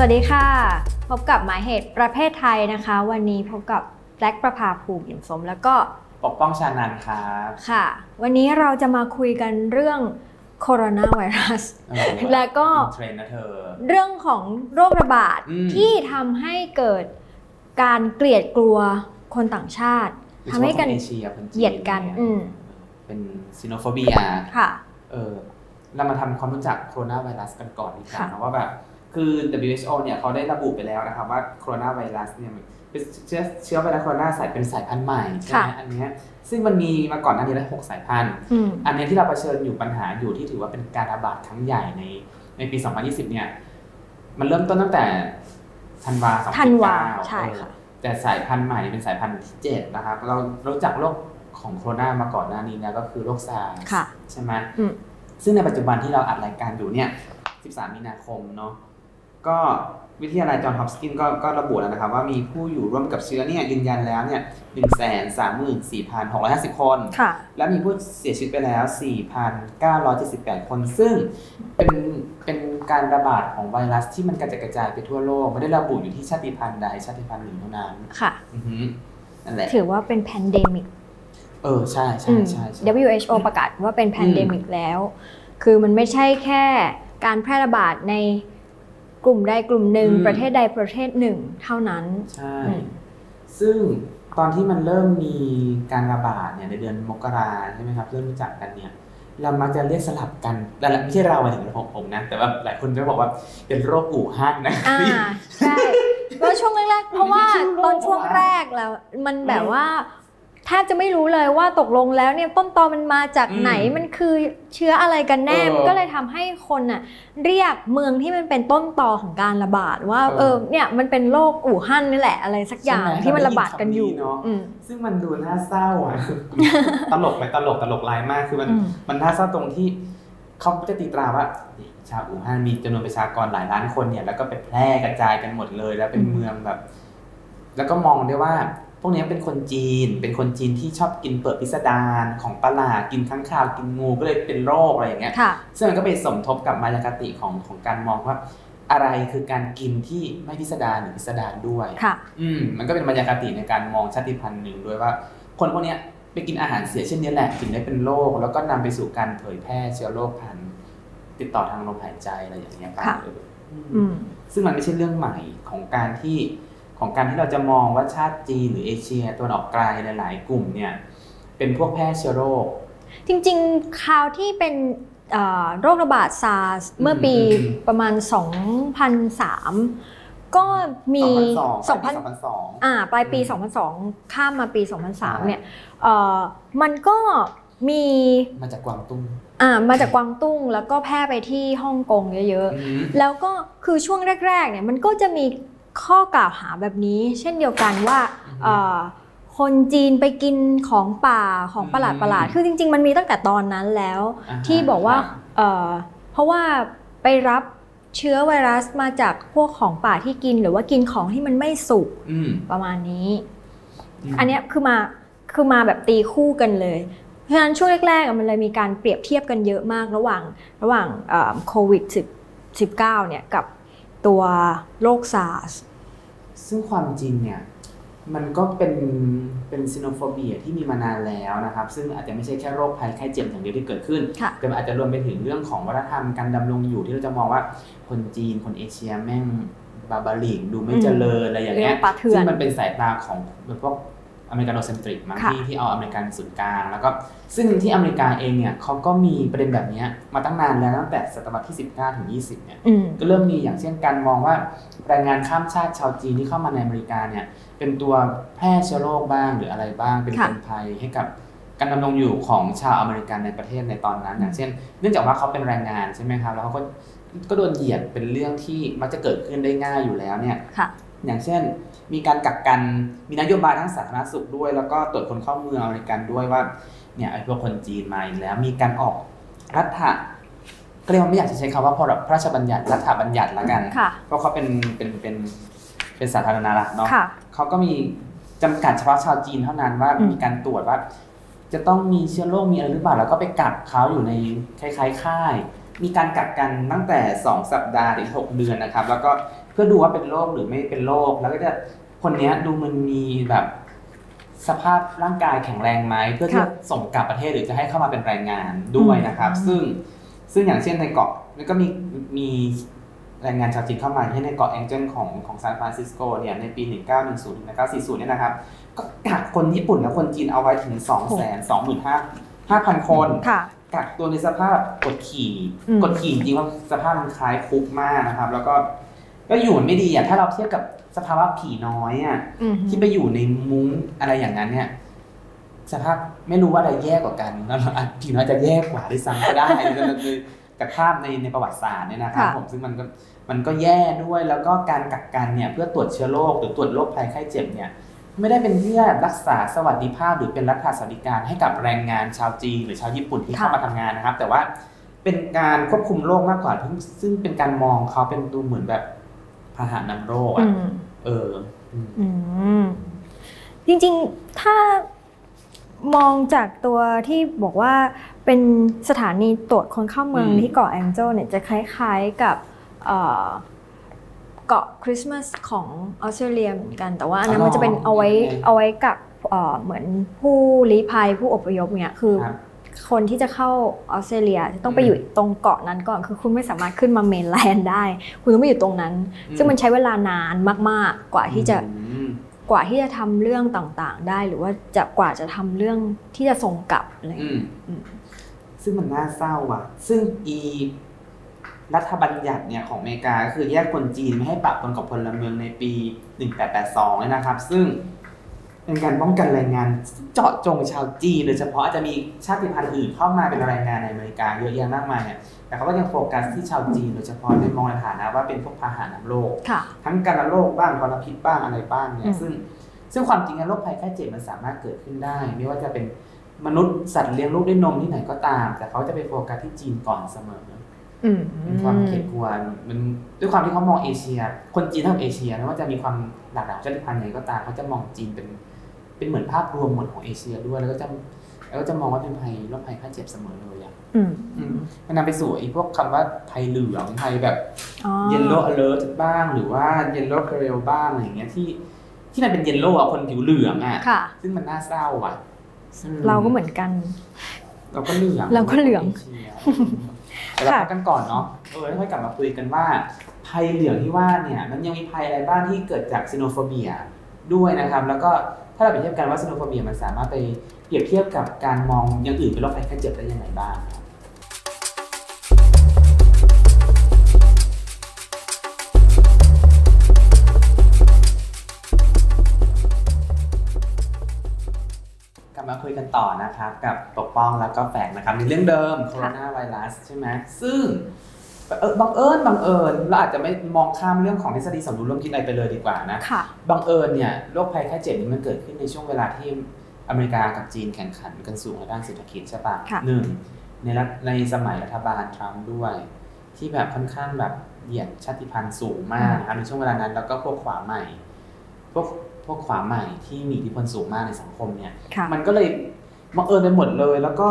สวัสดีค่ะ พบกับหมายเหตุประเพทไทยนะคะ วันนี้พบกับแขกประภาภูมิเอี่ยมสม แล้วก็ปกป้องชานันครับค่ะ วันนี้เราจะมาคุยกันเรื่องโคโรนาไวรัสเออแล้วก็ in trend นะเธอเรื่องของโรคระบาดอืมที่ทำให้เกิดการเกลียดกลัวคนต่างชาติทำให้กันโดยเฉพาะคเอเชียคนจีนเหยียดกันเนี่ยอืมเป็น xenophobia ค่ะเออเรามาทำความรู้จักโคโรนาไวรัสกันก่อนดีกว่าค่ะนะว่าแบบ คือ WHO เนี่ยเขาได้ระบุไปแล้วนะครับว่าโคโรนาไวรัสเนี่ยมันเป็นเชื้อเชื้อไวรัสโคโรนาสายเป็นสายพันธุ์ใหม่ใช่ไหมอันเนี้ยซึ่งมันมีมาก่อนหน้านี้แล้วหกสายพันธุ์อืมอันเนี้ยที่เราเผชิญอยู่ปัญหาอยู่ที่ถือว่าเป็นการระบาดครั้งใหญ่ในในปี 2020 เนี่ย มันเริ่มต้นตั้งแต่ธันวา2019ธันวาใช่ค่ะเออแต่สายพันธุ์ใหม่เป็นสายพันธุ์ที่7นะครับเรารู้จักโรคของโคโรนามาก่อนหน้านี้แล้วก็คือโรคซาร์ค่ะใช่ไหมอืมซึ่งในปัจจุบันที่เราอัดรายการอยู่เนี่ย 13 มีนาคมเนาะ ก็วิทยาลัยจอห์นฮอปกินก็ก็ระบุแล้วนะครับ ว่ามีผู้อยู่ร่วมกับเชื้อเนี่ยยืนยันแล้วเนี่ย134,650คนค่ะและมีผู้เสียชีวิตไปแล้ว4,978คน ซึ่งเป็นเป็นการระบาดของไวรัสที่มันกระจายกระจายไปทั่วโลก ไม่ได้ระบุอยู่ที่ชาติพันธุ์ใดชาติพันธุ์หนึ่งเท่านั้น ค่ะอือฮึนั่นแหละถือว่าเป็น pandemic เออใช่ใช่ใช่ใช่ WHO ประกาศว่าเป็น pandemic แล้ว คือมันไม่ใช่แค่การแพร่ระบาดใน กลุ่มใดกลุ่มหนึ่งอืมประเทศใดประเทศหนึ่งเท่านั้นใช่อืมซึ่งตอนที่มันเริ่มมีการระบาดเนี่ยในเดือนมกราใช่ไหมครับเริ่มรู้จักกันเนี่ยเรามักจะเรียกสลับกันแต่ละไม่ใช่เราหมายถึงผมผมนะ แต่ว่าหลายคนจะบอกว่าเป็นโรคอู่ฮั่นนะอ่าใช่ก็ช่วงแรกๆเพราะว่าตอนช่วงแรกแล้วมันแบบว่า แทบจะไม่รู้เลยว่าตกลงแล้วเนี่ยต้นตอมันมาจากไหนอืมมันคือเชื้ออะไรกันแน่เออมันก็เลยทำให้คนน่ะเรียกเมืองที่มันเป็นต้นตอของการระบาดว่าเออเออเนี่ยมันเป็นโรคอู่ฮั่นนี่แหละอะไรสักอย่างใช่ไหมที่มันระบาดกันอยู่เราได้ยินคำนี้เนอะอืมซึ่งมันดูน่าเศร้าอะตลกไหมตลกตลกร้ายมากคือมันอืมมันน่าเศร้าตรงที่เขาจะตีตราว่าเนี่ยชาวอู่ฮั่นมีจำนวนประชากรหลายล้านคนเนี่ยแล้วก็ไปแพร่กระจายกันหมดเลย แล้วเป็นอืมเมืองแบบ แล้วก็มองได้ว่า พวกนี้เป็นคนจีน เป็นคนจีนที่ชอบกินเปิดพิสดารของประหลาดกินข้างคาวกินงูก็เลยเป็นโรคอะไรอย่างเงี้ยค่ะซึ่งมันก็ไปสมทบกับมายากติของของการมองว่า อะไรคือการกินที่ไม่พิสดารหรือพิสดารด้วยค่ะอืมมันก็เป็นบรรยากาศในการมองชาติพันธุ์หนึ่งด้วยว่า คนพวกเนี้ยไปกินอาหารเสียเช่นนี้แหละถึงได้เป็นโรคแล้วก็นำไปสู่การเผยแพร่เชื้อโรคพันธุ์ติดต่อทางลมหายใจอะไรอย่างเงี้ยไปค่ะเอออือืมมซึ่งมันไม่ใช่เรื่องใหม่ของการที่ ของการที่เราจะมองว่าชาติจีนหรือเอเชียตะวันออกไกลหลาย ๆ กลุ่มเนี่ยเป็นพวกแพร่เชื้อโรค จริงๆคราวที่เป็นเอ่อโรคระบาดซาร์สเมื่อปีอืมประมาณ 2003 ก็มี2002 2000 2002อ่าปลายปีอืม2002 ข้ามมาปี 2003 เนี่ยเอ่อมันก็มีมาจากกวางตุ้งอ่ามาจากกวางตุ้งแล้วก็แพร่ไปที่ฮ่องกงเยอะอืมๆแล้วก็คือช่วงแรกๆเนี่ยมันก็จะมี ข้อกล่าวหาแบบนี้ เช่นเดียวกันว่าเอ่อคนจีนไปกินของป่าของประหลาดประหลาดๆคือจริง ๆ มันมีตั้งแต่ตอนนั้นแล้วอ่าฮะที่บอกว่าครับเอ่อเพราะว่าไปรับเชื้อไวรัสมาจากพวกของป่าที่กินหรือว่ากินของที่มันไม่สุกอืมประมาณนี้มอันเนี้ยคือมาคือมาแบบตีคู่กันเลย เพราะฉะนั้นช่วงแรกๆอะมันเลยมีการเปรียบเทียบกันเยอะมากระหว่างระหว่างโควิด10 19เนี่ยกับตัวโรคซาร์ส ซึ่งความจริงเนี่ยมันก็เป็นเป็น Sinophobia ที่มีมานานแล้วนะครับ ซึ่งอาจจะไม่ใช่แค่โรคภัยไข้เจ็บอย่างเดียวที่เกิดขึ้นค่ะแต่มันอาจจะรวมไปถึงเรื่องของวัฒนธรรมการดำรงอยู่ที่เราจะมองว่าคนจีนคนเอเชียแม่ง barbaric ดูไม่เจริญอะไรอย่างเงี้ยเรียกว่าป่าเถื่อนซึ่งมันเป็นสายตาของพวก Americanocentric มั้งค่ะที่ที่เอาอเมริกันศูนย์กลางแล้วก็ซึ่งที่อเมริกาเองเนี่ยเขาก็มีประเด็นแบบเนี้ยมาตั้งนานแล้วตั้งแต่ศตวรรษที่ 19 ถึง 20 เนี่ยอืมก็เริ่มมีอย่างเช่นการมองว่าแรงงานข้ามชาติชาวจีนที่เข้ามาในอเมริกาเนี่ยเป็นตัวแพร่เชื้อโรคบ้างหรืออะไรบ้างเป็นค่ะเป็นภัยให้กับการดำรงอยู่ของชาวอเมริกันในประเทศในตอนนั้น อย่างเช่น เนื่องจากว่าเขาเป็นแรงงานใช่ไหมครับแล้วเขาก็ก็โดนเหยียดเป็นเรื่องที่มักจะเกิดขึ้นได้ง่ายอยู่แล้วเนี่ยค่ะ อย่างเช่น มีการกักกันมีนโยบายทั้งสาธารณสุขด้วย แล้วก็ตรวจคนเข้าเมืองอเมริกันด้วยว่าเนี่ยไอ้พวกคนจีนมาอีกแล้วมีการออกรัฐะก็เรียกว่าไม่อยากจะใช้คำว่าพรบพระราชบัญญัติรัฐบัญญัติละกันค่ะเพราะเขาเป็นเป็นเป็นเป็นสาธารณรัฐเนาะค่ะเขาก็มีจำกัดเฉพาะชาวจีนเท่านั้นว่าอืมมีการตรวจว่า จะต้องมีเชื้อโรคมีอะไรหรือเปล่าแล้วก็ไปกักเขาอยู่ในคล้ายๆค่าย มีการกักกันตั้งแต่ 2 สัปดาห์ถึง 6 เดือนนะครับ แล้วก็ พื่อดูว่าเป็นโรคหรือไม่เป็นโรคแล้วก็จะคนเนี้ยดูมันมีแบบสภาพร่างกายแข็งแรงไหมเพื่อที่จะส่งกลับประเทศหรือจะให้เข้ามาเป็นแรงงานด้วยนะครับ ซึ่งซึ่งอย่างเช่นในเกาะมันก็มีมีแรงงานชาวจีนเข้ามาที่ในเกาะแองเจิลของของซานฟรานซิสโกเนี่ยในปี 1910ถึง1940 เนี่ยนะครับ ก็กักคนญี่ปุ่นและคนจีนเอาไว้ถึง 2 2 5 0 0 5,000คนค่ะกักตัวในสภาพกดขี่อืมกดขี่จริงๆว่าสภาพมันคล้ายคุกมากนะครับ แล้วก็ ก็อยู่ไม่ดีอะถ้าเราเทียบกับสภาวะผีน้อยอะอืมที่ไปอยู่ในมุ้งอะไรอย่างนั้นเนี่ย สภาพไม่รู้ว่าอะไรแย่กว่ากันแล้วอาจผีน้อยจะแย่กว่าด้วยซ้ำก็ได้เลยกับภาพในในประวัติศาสตร์เนี่ยนะครับค่ะผมซึ่งมันก็มันก็แย่ด้วยแล้วก็การกักกันเนี่ยเพื่อตรวจเชื้อโรคหรือตรวจโรคภัยไข้เจ็บเนี่ยไม่ได้เป็นเพื่อรักษาสวัสดิภาพ หรือเป็นรัฐสวัสดิการให้กับแรงงานชาวจีนหรือชาวญี่ปุ่นที่เข้ามาทำงานนะครับ แต่ว่าเป็นการควบคุมโรคมากกว่าซึ่งซึ่งเป็นการมองเขาเป็นดูเหมือนแบบ พาหะนำโรคอือะมเอออืมอืมจริงๆ ถ้ามองจากตัวที่บอกว่าเป็นสถานีตรวจคนเข้าเมืองที่เกาะแองเจลเนี่ยจะคล้ายๆกับเอ่อเกาะคริสต์มาสของออสเตรเลียเหมือนกันแต่ว่าอันนั้นมันจะเป็นเอาไว้เอาไว้กับเอ่อเหมือนผู้ลี้ภัยผู้อพยพเนี่ยคือ ครับคนที่จะเข้าออสเตรเลียจะต้องไปอืมอยู่ตรงเกาะนั้นก่อนคือคุณไม่สามารถขึ้นมาเมนแลนด์ได้ คุณต้องไปอยู่ตรงนั้นอืมซึ่งมันใช้เวลานานมาก ๆ กว่าที่จะอืมกว่าที่จะทำเรื่องต่างๆ ได้ หรือว่าจะกว่าจะทำเรื่องที่จะส่งกลับอะไรอย่างอืเงี้ยมอืมซึ่งมันน่าเศร้าว่ะ ซึ่งอีรัฐบัญญัติเนี่ยของอเมริกาก็คือแยกคนจีนไม่ให้ปะปนกับพลเมืองในปี 1882เนี่ยนะครับ ซึ่ง เป็นการป้องกันแรงงาน เจาะจงชาวจีนโดยเฉพาะอาจจะมีชาติพันธุ์อื่นเข้ามาเป็นแรงงานในอเมริกาเยอะแยะมากมายเนี่ยแต่เขาก็ยังโฟกัสที่ชาวจีนโดยเฉพาะในมองในฐานะว่าเป็นพวกพาหะนำโรคค่ะทั้งการโรคบ้างทรพิษบ้างอะไรบ้างเนี่อืยมซึ่งซึ่งความจริงแล้วโรคภัยไข้เจ็บมันสามารถเกิดขึ้นได้ ไม่ว่าจะเป็นมนุษย์สัตว์เลี้ยงลูกด้วยนมที่ไหนก็ตาม แต่เขาจะไปโฟกัสที่จีนก่อนเสมออืมเป็นความเกลียดกลัวมันด้วยความที่เขามองเอเชีย คนจีนทั้งเอเชียไม่ว่าจะมีความหลากหลายชาติพันธุ์ไหนก็ตามเขาจะมองจีนเป็น เป็นเหมือนภาพรวมหมดของเอเชียด้วยแล้วก็จะแล้วก็จะมองว่าเป็นภัยโรคภัยไข้เจ็บเสมอเลยอะอืมอืมมันนำไปสู่ไอ้พวกคำว่าภัยเหลืองภัยแบบอ๋อเยลโล่ alert บ้าง หรือว่าเยลโล่ peril บ้างอะไรอย่างเงี้ยที่ที่มันเป็น yellow อะคนผิวเหลืองอะค่ะซึ่งมันน่าเศร้าอะอืมเราก็เหมือนกัน เราก็เหลืองเราก็เหลืองเชียแต่เราพักกันก่อนเนาะเออแล้วค่อยกลับมาคุยกันว่าภัยเหลืองที่ว่าเนี่ย มันยังมีภัยอะไรบ้างที่เกิดจาก Sinophobia ด้วยนะครับ แล้วก็ ถ้าเราเปรียบเทียบกันว่า Sinophobia มันสามารถไปเปรียบเทียบกับการมองอย่างอื่นเป็นโรคภัยไข้เจ็บได้ยังไงบ้างครับกลับมาคุยกันต่อนะครับกับปกป้องแล้วก็แฝกนะครับในเรื่องเดิมโคโรนาไวรัสใช่ไหมซึ่งเออ บังเอิญบังเอิญเราอาจจะไม่มองข้ามเรื่องของทฤษฎีสมรู้ร่วมคิดอะไรไปเลยดีกว่านะค่ะบังเอิญเนี่ยโรคภัยไข้เจ็บนี้มันเกิดขึ้นในช่วงเวลาที่อเมริกากับจีนแข่งขันกันสูงในด้านเศรษฐกิจใช่ปะค่ะหนึ่งในรัฐในสมัยรัฐบาลทรัมป์ด้วย ที่แบบค่อนข้างแบบเหยียดชาติพันธุ์สูงมากนะครับในช่วงเวลานั้นแล้วก็พวกขวาใหม่ พวกพวกขวาใหม่ที่มีอิทธิพลสูงมากในสังคมเนี่ยค่ะมันก็เลย บังเอิญไปหมดเลย แล้วก็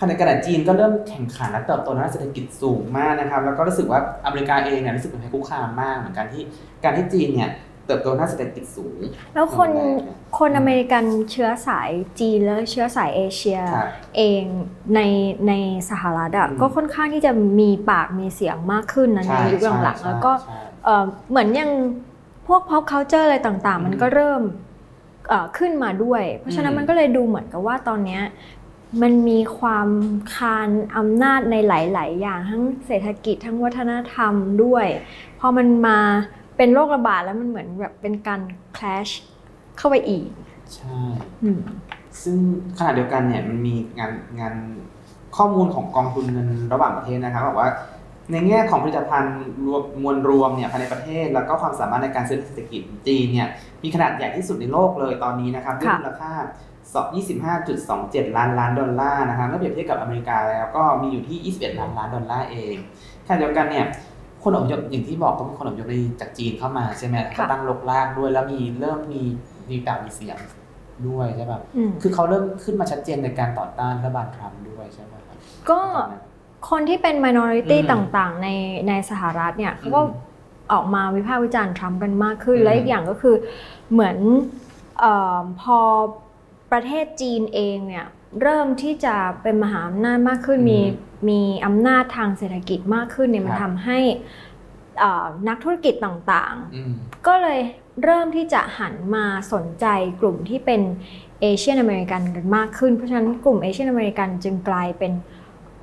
ขณะกระดาษจีนก็เริ่มแข่งขันและเติบโตในด้านเศรษฐกิจสูงมากนะครับ แล้วก็รู้สึกว่าอเมริกาเองเนี่ยรู้สึกเป็นภัยคุกคามมากเหมือนกันที่การที่จีนเนี่ยเติบโตด้านเศรษฐกิจสูง แล้วคนแรกเนี่ยคนอเมริกันเชื้อสายจีนและเชื้อสายเอเชียครับเองในในสหรัฐอะอืมก็ค่อนข้างที่จะมีปากมีเสียงมากขึ้นนะในใช่ยุคหลังๆใช่แล้วก็ใช่เอ่อเหมือนยังพวก pop culture อะไรต่างๆ มันก็เริ่มเอ่อ ขึ้นมาด้วย เพราะฉะนั้นอืมมันก็เลยดูเหมือนกับว่าตอนเนี้ยมันมีความคานอำนาจในหลาย ๆ อย่างทั้งเศรษฐกิจทั้งวัฒนธรรมด้วย พอมันมาเป็นโรคระบาดแล้วมันเหมือนแบบเป็นการ clash เข้าไปอีก ใช่อืมซึ่งขณะเดียวกันเนี่ยมันมีงานงานข้อมูลของกองทุนเงินระหว่างประเทศนะครับบอกว่า ในแง่ของผลิตภัณฑ์รวมมวลรวมเนี่ยภายในประเทศ แล้วก็ความสามารถในการซื้อเศรษฐกิจจีนเนี่ยมีขนาดใหญ่ที่สุดในโลกเลยตอนนี้นะครับด้วยค่ะมูลค่า25.27 ล้านล้านดอลลาร์นะครับเมื่อเปรียบเทียบกับอเมริกาแล้วก็มีอยู่ที่ 21 ล้านล้านดอลลาร์เองขณะเดียวกันเนี่ยคนอพยพอย่างที่บอกก็มีคนอพยพจากจีนเข้ามาใช่ไหมก็ตั้งรกรากด้วยแล้วมีเริ่มมีมีปากมีเสียงด้วยใช่ป่ะอืมคือเขาเริ่มขึ้นมาชัดเจนในการต่อต้านรัฐบาลทรัมป์ด้วยใช่ไหมครับก็ คนที่เป็น minority อืมต่างๆ ในในสหรัฐเนี่ยเขาก็อืมออกมาวิพากษ์วิจารณ์ทรัมป์กันมากขึ้นอืมและอีกอย่างก็คือเหมือนเออพอประเทศจีนเองเนี่ยเริ่มที่จะเป็นมหาอำนาจมากขึ้นมีมีอำนาจทางเศรษฐกิจมากขึ้นเนี่ยมันทำให้เอ่อนักธุรกิจต่างๆอืมก็เลยเริ่มที่จะหันมาสนใจกลุ่มที่เป็นเอเชียนอเมริกันกันมากขึ้น เพราะฉะนั้นกลุ่มเอเชียนอเมริกันจึงกลายเป็น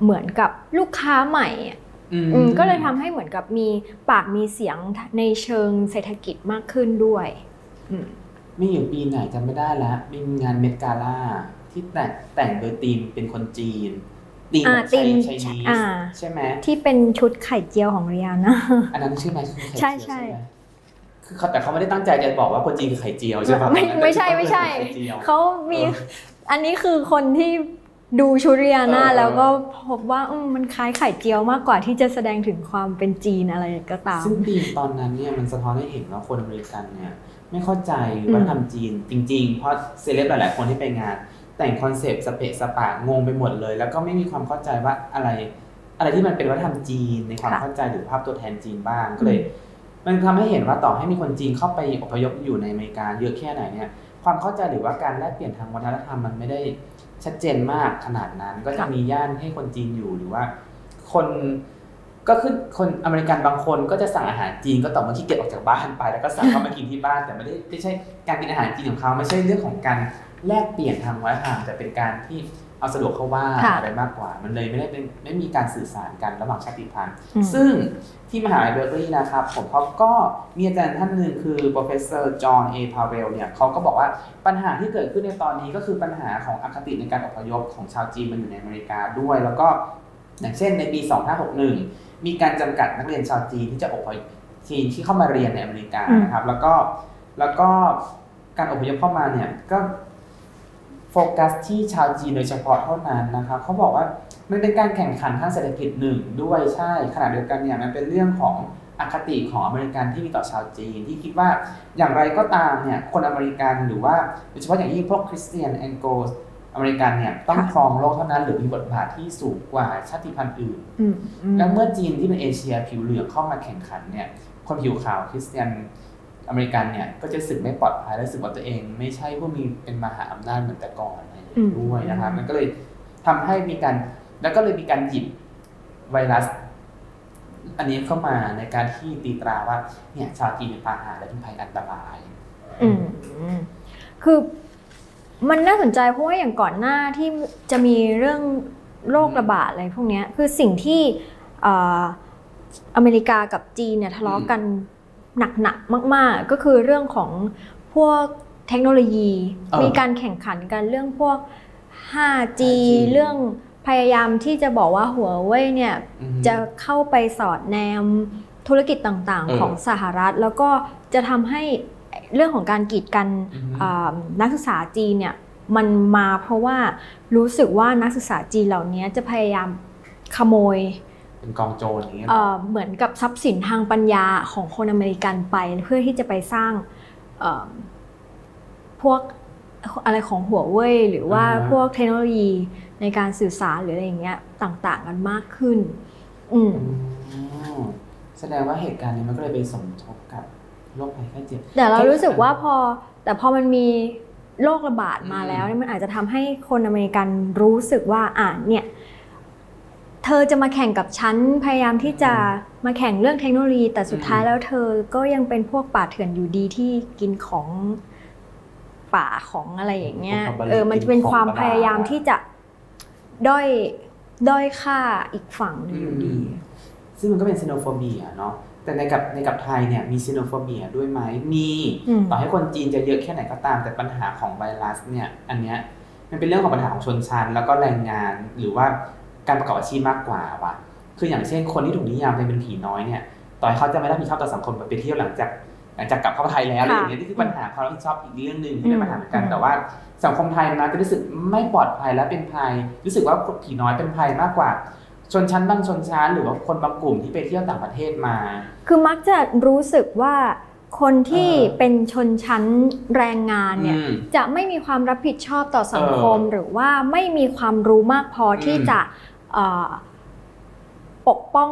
เหมือนกับลูกค้าใหม่อะอืมอืมก็เลยทำให้เหมือนกับมีปากมีเสียงในเชิงเศรษฐกิจมากขึ้นด้วยอืมมีอยู่ปีไหนจำไม่ได้แล้วมีงานเมดกาล่าที่แต่งแต่งโดยทีมเป็นคนจีนทีมอ่าแบบทีมไชนีอ่าใช่ไหมที่เป็นชุดไข่เจียวของเรียนะอันนั้นชื่อไหมคือไข่ใช่เจียวใช่ไหมคือเขาแต่เขาไม่ได้ตั้งใจจะบอกว่าคนจีนคือไข่เจียวใช่ปะไม่ไม่ใช่ไม่ใช่ไข่เจียวเขามีเอออันนี้คือคนที่ ดูชุดเรียนาเออแล้วก็พบว่าอืมมันคล้ายไข่เจียวมากกว่าที่จะแสดงถึงความเป็นจีนอะไรก็ตาม ซึ่งธีมตอนนั้นเนี่ยมันสะท้อนให้เห็นว่าคนอเมริกันเนี่ยไม่เข้าใจอืมวัฒนธรรมจีนจริง ๆ เพราะเซเลบหลาย ๆ คนที่ไปงาน แต่ง concept สเปะสปะงงไปหมดเลย แล้วก็ไม่มีความเข้าใจว่าอะไร อะไรที่มันเป็นวัฒนธรรมจีนในความค่ะเข้าใจหรือภาพตัวแทนจีนบ้างก็เลย มันทำให้เห็นว่าต่อให้มีคนจีนเข้าไปอพยพอยู่ในอเมริกาเยอะแค่ไหนเนี่ยความเข้าใจหรือว่าการแลกเปลี่ยนทางวัฒนธรรมมันไม่ได้ ชัดเจนมากขนาดนั้น ก็จะค่ะมีย่านให้คนจีนอยู่หรือว่า คนก็คือคนอเมริกันบางคนก็จะสั่งอาหารจีนก็ต่อเมื่อขี้เกียจออกจากบ้านไป แล้วก็สั่งเข้ามากินที่บ้านแต่ไม่ได้ไม่ใช่การกินอาหารจีนของเขาไม่ใช่เรื่องของการแลกเปลี่ยนทางวัฒนธรรมแต่เป็นการที่ เอาสะดวกเข้าว่าค่ะอะไรมากกว่า มันเลยไม่ได้เป็นไม่มีการสื่อสารกันระหว่างชาติพันธุ์อืมซึ่งที่มหาลัยเบอร์กลีย์นะครับ ผมเขาก็มีอาจารย์ท่านหนึ่งคือ professor John A. Powell เนี่ยเขาก็บอกว่าปัญหาที่เกิดขึ้นในตอนนี้ก็คือปัญหาของอคติในการอพยพของชาวจีนมาอยู่ในอเมริกาด้วย แล้วก็อย่างเช่นในปี 2561 มีการจำกัดนักเรียนชาวจีนที่จะอพยพจีนที่เข้ามาเรียนในอเมริกานะครับ แล้วก็แล้วก็การอพยพเข้ามาเนี่ยก็โฟกัสที่ชาวจีนโดยเฉพาะเท่านั้นนะครับเขาบอกว่ามันเป็นการแข่งขันทางเศรษฐกิจหนึ่งด้วยใช่ขณะเดียวกันเนี่ยมันเป็นเรื่องของอคติของอเมริกันที่มีต่อชาวจีนที่คิดว่าอย่างไรก็ตามเนี่ยคนอเมริกันหรือว่าโดยเฉพาะอย่างยิ่งพวกคริสเตียน Anglo-American เนี่ยต้องค่ะครองโลกเท่านั้นหรือมีบทบาทที่สูงกว่าชาติพันธุ์อื่นอืมอืมแล้วเมื่อจีนที่เป็นเอเชียผิวเหลืองเข้ามาแข่งขันเนี่ยคนผิวขาวคริสเตียน อเมริกันเนี่ยก็จะรู้สึกไม่ปลอดภัยและรู้สึกว่าตัวเอง ไม่ใช่ผู้มีเป็นมหาอำนาจเหมือนแต่ก่อนอะไรอย่างเงี้ยด้วยนะครับมันก็เลยทำให้มีการแล้วก็เลยมีการหยิบไวรัส อันนี้เข้ามาในการที่ตีตราว่าเนี่ยชาวจีนเป็นพาหะและเป็นภัยอันตรายอืมอืมคือมันน่าสนใจเพราะว่าอย่างก่อนหน้าที่จะมีเรื่องโรคระบาดอะไรพวกเนี้ยคือสิ่งที่เอ่ออเมริกากับจีนเนี่ยทะเลาะกัน หนักๆมาก ๆ ก็คือเรื่องของพวกเทคโนโลยีเออมีการแข่งขันกันเรื่องพวก 5G 5G เรื่องพยายามที่จะบอกว่าหัวเว่ยเนี่ยอืมจะเข้าไปสอดแนมธุรกิจต่างเออๆของสหรัฐ แล้วก็จะทำให้เรื่องของการกีดกันอืมอ่านักศึกษาจีนเนี่ยมันมาเพราะว่ารู้สึกว่านักศึกษาจีนเหล่านี้จะพยายามขโมย เป็นกองโจรอย่างเงี้ยเอ่อเหมือนกับทรัพย์สินทางปัญญาของคนอเมริกันไปเพื่อที่จะไปสร้างเอ่อพวกอะไรของหัวเว่ยหรือว่าพวกเทคโนโลยีในการสื่อสารหรืออะไรอย่างเงี้ยต่างๆกันมากขึ้น อืมอืมแสดงว่าเหตุการณ์นี้มันก็เลยไปสมทบกับโรคภัยไข้เจ็บแต่เราแค่รู้สึกว่าพอ แต่พอมันมีโรคระบาดมาอืมแล้วเนี่ยมันอาจจะทำให้คนอเมริกันรู้สึกว่าอ่าเนี่ย เธอจะมาแข่งกับฉันพยายามที่จะมาแข่งเรื่องเทคโนโลยี แต่สุดท้ายแล้วเธอก็ยังเป็นพวกป่าเถื่อนอยู่ดีที่กินของป่าของอะไรอย่างเงี้ยของบริเออมันจะเป็นความของประหพลาดพยายามที่จะด้อยด้อยค่าอีกฝั่งหนึ่งอยู่ดี ซึ่งมันก็เป็น Sinophobia เนาะแต่ในกับในกับไทยเนี่ยมี Sinophobia ด้วยไหมมีอืมต่อให้คนจีนจะเยอะแค่ไหนก็ตาม แต่ปัญหาของไวรัสเนี่ยอันเนี้ยมันเป็นเรื่องของปัญหาของชนชั้นแล้วก็แรงงานหรือว่า การประกอบอาชีพมากกว่าว่ะคืออย่างเช่นคนที่ถูกนิยามเป็นผีน้อยเนี่ยต่อให้เขาจะไม่รับผิดชอบต่อสังคมแบบไปเที่ยวหลังจากหลังจากกลับเข้าไทยแล้วอะไรอย่างเงี้ยนี่คือปัญหาความรับผิดชอบอีกเรื่องหนึ่งที่เป็นปัญหาเหมือนกันอืมแต่ว่าสังคมไทยนะจะรู้สึกไม่ปลอดภัยและเป็นภัย รู้สึกว่าผีน้อยเป็นภัยมากกว่า ชนชั้นบางชนชั้น หรือว่าคนบางกลุ่มที่ไปเที่ยวต่างประเทศมา คือมักจะรู้สึกว่าคนที่เออเป็นชนชั้นแรงงานเนี่ยอืมจะไม่มีความรับผิดชอบต่อสังคมเออหรือว่าไม่มีความรู้มากพอที่อืมจะเอ่อ ปกป้อง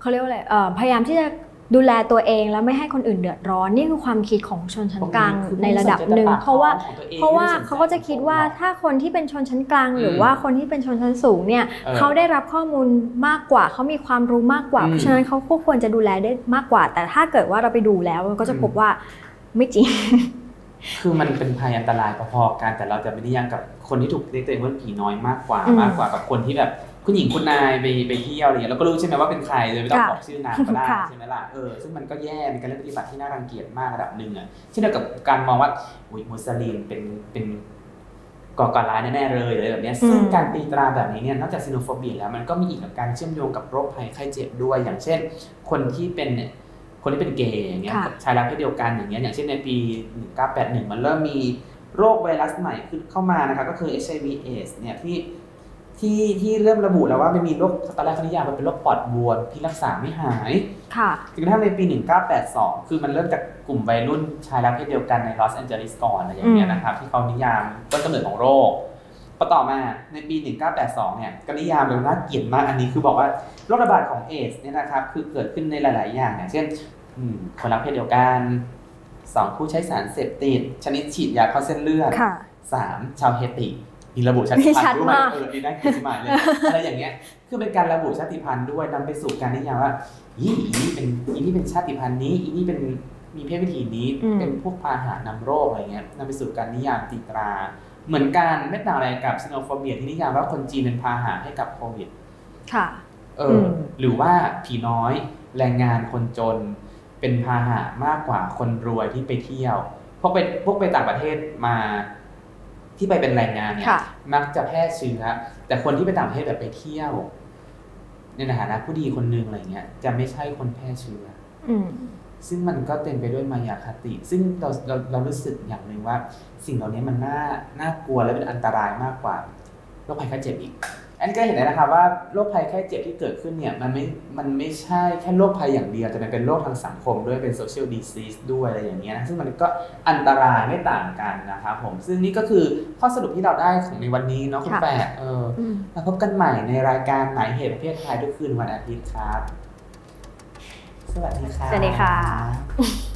เขาเรียกว่าอะไรเอ่อพยายามที่จะดูแลตัวเองแล้วไม่ให้คนอื่นเดือดร้อนนี่คือความคิดของชนชั้นกลางคือในระดับหนึ่งไม่สนใจเพราะว่าปกท้องของตัวองเพราะว่าไม่สนใจเขาก็จะคิดว่าสังมหรอกถ้าคนที่เป็นชนชั้นกลางอืมหรือว่าคนที่เป็นชนชั้นสูงเนี่ยเออเขาได้รับข้อมูลมากกว่าเขามีความรู้มากกว่าอืมเพราะฉะนั้นเขาก็ควรจะดูแลได้มากกว่า แต่ถ้าเกิดว่าเราไปดูแล้วเราก็จะอืมพบว่าไม่จริง คือมันเป็นภัยอันตรายพอๆกันแต่เราจะไม่ได้ยังกับคนที่ถูกเรียกตัวเองว่าผีน้อยมากกว่าอืมมากกว่ากับคนที่แบบ คุณหญิงคุณนายไปไปเที่ยวอะไรอย่างเงี้ยเราก็รู้ใช่ไหมว่าเป็นใครเลยไม่ต้องค่ะบอกชื่อนามก็ได้ค่ะใช่ไหมล่ะเออซึ่งมันก็แย่เป็นการเลือกปฏิบัติที่น่ารังเกียจมากระดับหนึ่งอะเช่นเดียวกับการมองว่าอุยมุสลิมเป็นเป็นก่อการร้ายแน่ๆเลยอะไรแบบเนี้ยซึ่งการตีตราแบบนี้เนี่ยนอกจากซีโนโฟเบียแล้วมันก็มีอีกกับการเชื่อมโยงกับโรคภัยไข้เจ็บด้วย อย่างเช่น คนที่เป็นเนี่ยคนที่เป็นเกย์อย่างเงี้ยค่ะชายรักเพศเดียวกันอย่างเงี้ยอย่างเช่นในปี 1981 มันเริ่มมีโรคไวรัสใหม่ขึ้นเข้ามานะครับก็คือ HIV AIDS เนี่ยที่ ที่ที่เริ่มระบุแล้วว่ามันมีโรคตอนแรกเขานิยามมันเป็นโรคปอดบวมที่รักษาไม่หายค่ะจนกระทั่งในปี 1982 คือมันเริ่มจากกลุ่มวัยรุ่นชายรักเพศเดียวกันในลอสแอนเจลิสก่อนอะไรอย่างเงี้ยอืมนะครับที่เขานิยามต้นกำเนิดของโรคพอต่อมาในปี 1982 เนี่ยก็นิยามเลยน่าเกลียดมากอันนี้คือบอกว่าโรคระบาดของเอสเนี่ยนะครับคือเกิดขึ้นในหลาย ๆ อย่างอย่างเช่นอืมคนรักเพศเดียวกันสองผู้ใช้สารเสพติดชนิดฉีดยาเข้าเส้นเลือดค่ะสามชาวเฮติ มีระบุชาติมีพัชันดธุ์ด้วยมากเออดีน่าเกลียดมากเลยอะไรอย่างเงี้ย คือเป็นการระบุชาติพันธุ์ด้วยนำไปสู่การนิยามว่าอีอีนี่เป็นอีนี่เป็นชาติพันธุ์นี้อีนี่เป็นมีเพศวิถีนี้อืมเป็นพวกพาหะนำโรคอะไรเงี้ยนำไปสู่การนิยามตีตรา เหมือนกันไม่ต่างอะไรกับซิโนโฟเบียที่นิยามว่าคนจีนเป็นพาหะให้กับโควิด ค่ะ เอออมหรือว่าผีน้อยแรงงานคนจน เป็นพาหะมากกว่าคนรวยที่ไปเที่ยวพวกไปพวกไปต่างประเทศมา ที่ไปเป็นแรงงานเนี่ยค่ะมักจะแพร่เชื้อแต่คนที่ไปต่างประเทศแบบไปเที่ยว ในฐานะผู้ดีคนหนึงอะไรเงี้ยจะไม่ใช่คนแพร่เชื้ออืมซึ่งมันก็เต็มไปด้วยมายาคติ ซึ่งเราเราเรารู้สึกอย่างหนึ่งว่า สิ่งเหล่านี้มันน่าน่ากลัวและเป็นอันตรายมากกว่าโรคภัยไข้เจ็บอีก อันนี้ก็เห็นได้นะครับว่าโรคภัยไข้เจ็บที่เกิดขึ้นเนี่ยมันไม่มันไม่ใช่แค่โรคภัยอย่างเดียวแต่มันเป็นโรคทางสังคมด้วยเป็น social disease ด้วยอะไรอย่างเงี้ยนะซึ่งมันก็อันตรายไม่ต่างกันนะครับผมซึ่งนี่ก็คือข้อสรุปที่เราได้ของในวันนี้เนาะคุณค่ะแปดเอออืมมาพบกันใหม่ในรายการหมายเหตุประเภทไทยทุกคืนวันอาทิตย์ครับ สวัสดีครับสวัสดีค่ะ